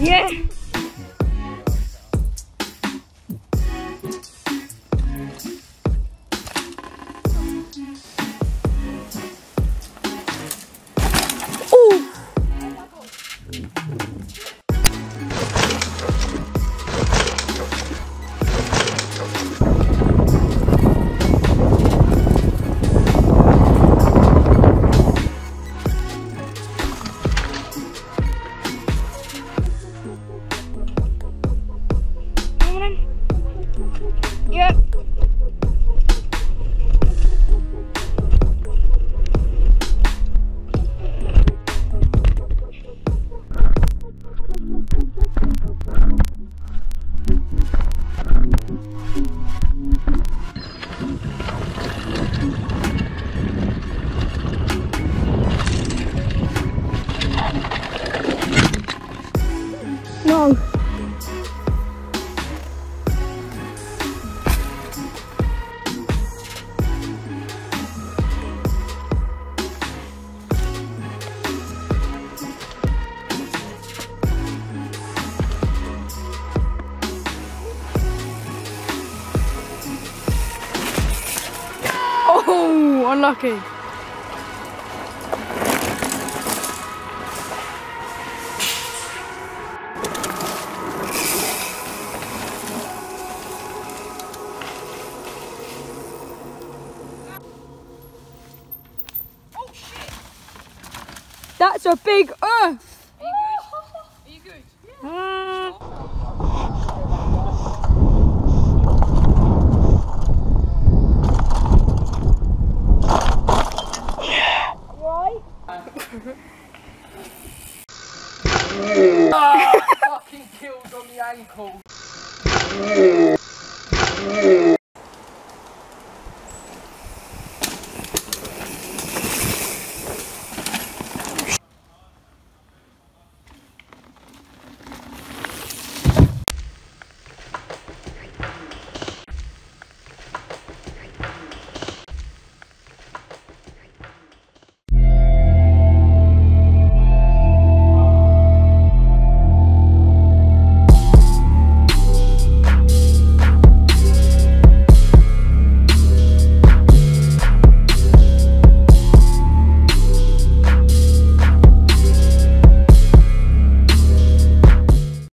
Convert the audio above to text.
Yeah. Ooh. Yep. No. Oh, unlucky. That's a big earth. Are you good? Uh, oh, fucking killed on the ankle. Mm-hmm.